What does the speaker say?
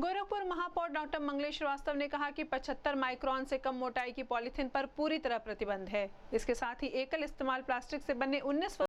गोरखपुर महापौर डॉक्टर मंगलेश श्रीवास्तव ने कहा कि 75 माइक्रोन से कम मोटाई की पॉलीथीन पर पूरी तरह प्रतिबंध है। इसके साथ ही एकल इस्तेमाल प्लास्टिक से बने 19